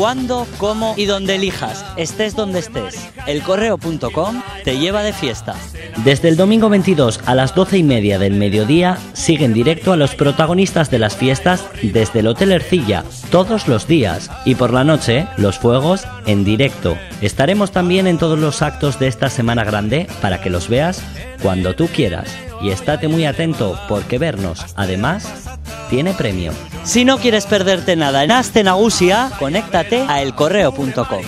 cuándo, cómo y donde elijas, estés donde estés. Elcorreo.com te lleva de fiesta. Desde el domingo 22 a las 12 y media del mediodía, sigue en directo a los protagonistas de las fiestas desde el Hotel Ercilla, todos los días. Y por la noche, los fuegos en directo. Estaremos también en todos los actos de esta Semana Grande para que los veas cuando tú quieras. Y estate muy atento porque vernos, además, tiene premio. Si no quieres perderte nada en Aste Nagusia, conéctate a elcorreo.com.